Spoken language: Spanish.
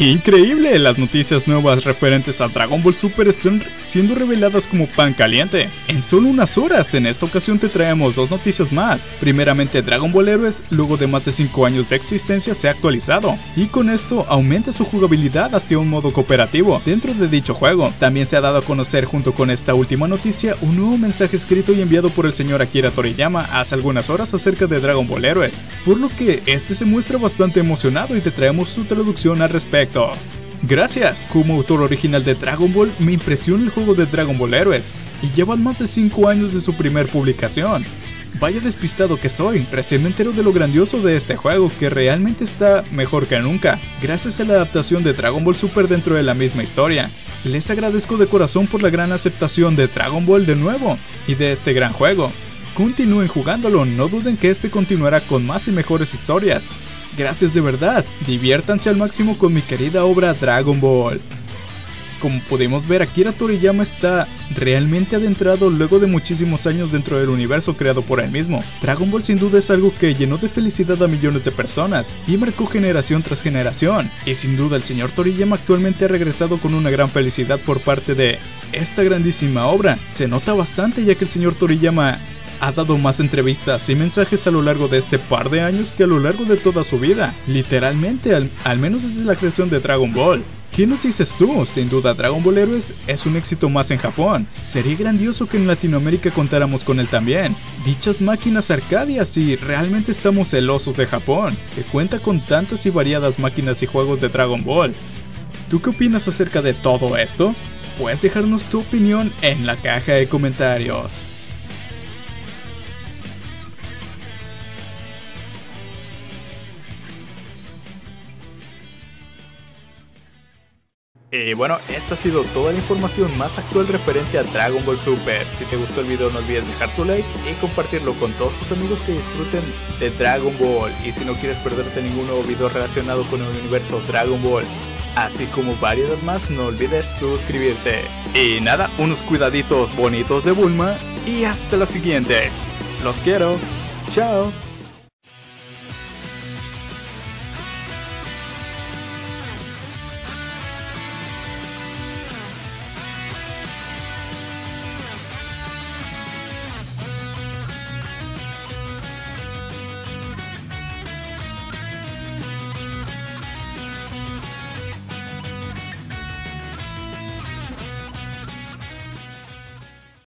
Increíble, las noticias nuevas referentes a Dragon Ball Super están siendo reveladas como pan caliente. En solo unas horas, en esta ocasión te traemos dos noticias más. Primeramente, Dragon Ball Heroes, luego de más de 5 años de existencia, se ha actualizado, y con esto aumenta su jugabilidad hasta un modo cooperativo dentro de dicho juego. También se ha dado a conocer junto con esta última noticia un nuevo mensaje escrito y enviado por el señor Akira Toriyama hace algunas horas acerca de Dragon Ball Heroes, por lo que este se muestra bastante emocionado y te traemos su traducción al respecto. Gracias, como autor original de Dragon Ball, me impresiona el juego de Dragon Ball Heroes, y llevan más de 5 años de su primer publicación. Vaya despistado que soy, recién me entero de lo grandioso de este juego que realmente está mejor que nunca, gracias a la adaptación de Dragon Ball Super dentro de la misma historia. Les agradezco de corazón por la gran aceptación de Dragon Ball de nuevo y de este gran juego. Continúen jugándolo, no duden que este continuará con más y mejores historias. Gracias de verdad, diviértanse al máximo con mi querida obra Dragon Ball. Como podemos ver, Akira Toriyama está realmente adentrado luego de muchísimos años dentro del universo creado por él mismo. Dragon Ball sin duda es algo que llenó de felicidad a millones de personas y marcó generación tras generación. Y sin duda el señor Toriyama actualmente ha regresado con una gran felicidad por parte de esta grandísima obra. Se nota bastante ya que el señor Toriyama ha dado más entrevistas y mensajes a lo largo de este par de años que a lo largo de toda su vida, literalmente, al, menos desde la creación de Dragon Ball. ¿Qué nos dices tú? Sin duda Dragon Ball Heroes es un éxito más en Japón. Sería grandioso que en Latinoamérica contáramos con él también. Dichas máquinas arcadias y realmente estamos celosos de Japón, que cuenta con tantas y variadas máquinas y juegos de Dragon Ball. ¿Tú qué opinas acerca de todo esto? Puedes dejarnos tu opinión en la caja de comentarios. Y bueno, esta ha sido toda la información más actual referente a Dragon Ball Super. Si te gustó el video no olvides dejar tu like y compartirlo con todos tus amigos que disfruten de Dragon Ball. Y si no quieres perderte ningún nuevo video relacionado con el universo Dragon Ball, así como variedad más, no olvides suscribirte. Y nada, unos cuidaditos bonitos de Bulma y hasta la siguiente. Los quiero. Chao.